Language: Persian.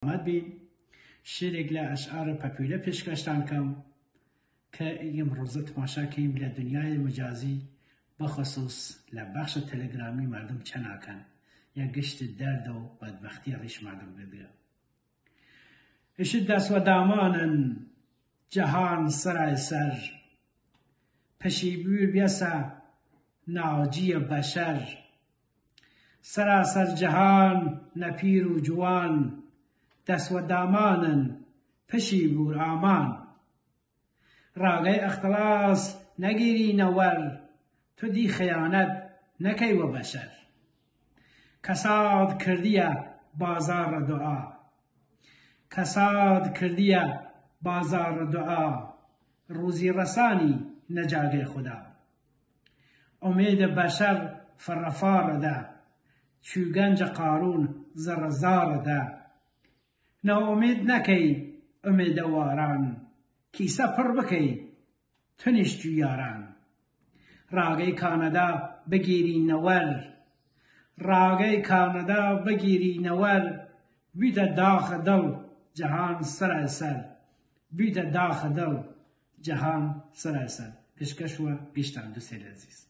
بین شێرێک لە ئەشعارە پەپوولە پێشکەشتان کەم کە ئیگەم ڕۆزە تماشاکەیم لە دنیای مجازی. بەخصوص لە بەخشە تەلەگرامی مردم چەناکەن یا گشت دەردە و بەدبەختی ڕیش مردم گردە ئشت دەسوەدامانن جەهان سەرای سەر پەشیبوور بێسە ناوجیە بەشەر سەراسەر جەهان نەپیر و جوان. دەسوەدامانن پشی بوور ئامان ڕاگەی ئەختلاس نەگیرینەوەر تو دی خەیانەت نەکەیوە بەشەر کەساد کردیە بازاڕە دوعا کەساد کردیە بازاڕە دوعا ڕوزی ڕەسانی نەجاگەی خودا ئومێدە بەشەر فڕەفاڕەدا چوگەنجە قارون زەڕەزارەدا ناومێد نەکەی ئەمێدەواران کیسە پڕ بکەی تنیشت و یاران. ڕاگەی کانەدا بگیرینەوەر ڕاگەی کانەدا بگیرینەوەر بیتە داخە دڵ جەهان سەرسەر بیتە داخە دڵ جەهان سەرسەر پێشکەشوە پیشتان دوسێ لەزیست